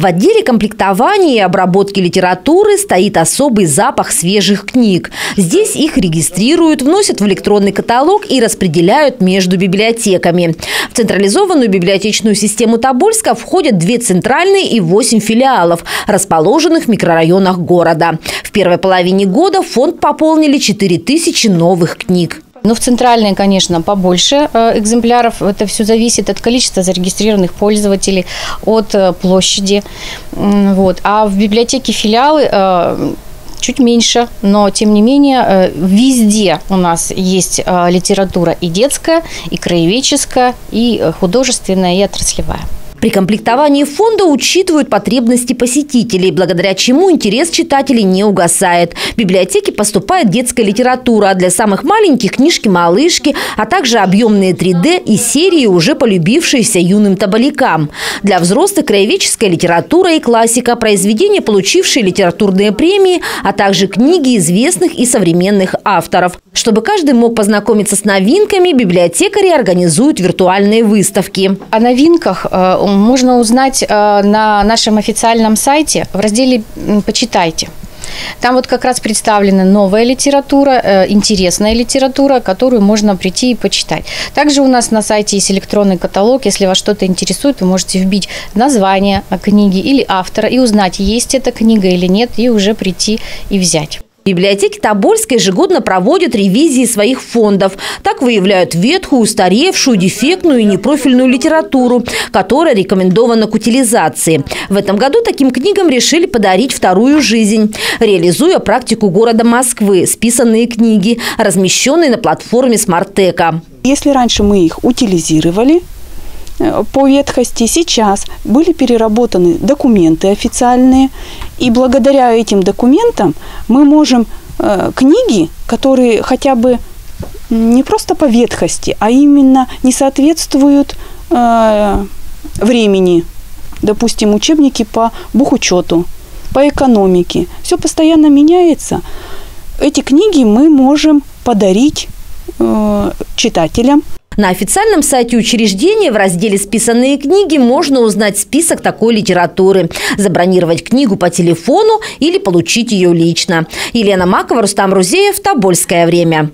В отделе комплектования и обработки литературы стоит особый запах свежих книг. Здесь их регистрируют, вносят в электронный каталог и распределяют между библиотеками. В централизованную библиотечную систему Тобольска входят две центральные и восемь филиалов, расположенных в микрорайонах города. В первой половине года фонд пополнили 4000 новых книг. Ну, в центральной, конечно, побольше э, экземпляров. Это все зависит от количества зарегистрированных пользователей, от э, площади. Вот. А в библиотеке филиалы э, чуть меньше, но тем не менее везде у нас есть литература и детская, и краеведческая, и художественная, и отраслевая. При комплектовании фонда учитывают потребности посетителей, благодаря чему интерес читателей не угасает. В библиотеке поступает детская литература, а для самых маленьких – книжки-малышки, а также объемные 3D и серии, уже полюбившиеся юным табаликам. Для взрослых – краеведческая литература и классика, произведения, получившие литературные премии, а также книги известных и современных авторов. Чтобы каждый мог познакомиться с новинками, библиотекари организуют виртуальные выставки. О новинках э, можно узнать э, на нашем официальном сайте в разделе «Почитайте». Там вот как раз представлена новая литература, э, интересная литература, которую можно прийти и почитать. Также у нас на сайте есть электронный каталог. Если вас что-то интересует, вы можете вбить название книги или автора и узнать, есть эта книга или нет, и уже прийти и взять. Библиотеки Тобольска ежегодно проводят ревизии своих фондов. Так выявляют ветхую, устаревшую, дефектную и непрофильную литературу, которая рекомендована к утилизации. В этом году таким книгам решили подарить вторую жизнь, реализуя практику города Москвы, списанные книги, размещенные на платформе Смартека. Если раньше мы их утилизировали, по ветхости. Сейчас были переработаны документы официальные, и благодаря этим документам мы можем э, книги, которые хотя бы не просто по ветхости, а именно не соответствуют э, времени, допустим, учебники по бухучету, по экономике, все постоянно меняется. Эти книги мы можем подарить э, читателям. На официальном сайте учреждения в разделе «Списанные книги» можно узнать список такой литературы, забронировать книгу по телефону или получить ее лично. Елена Макова, Рустам Рузеев, Тобольское время.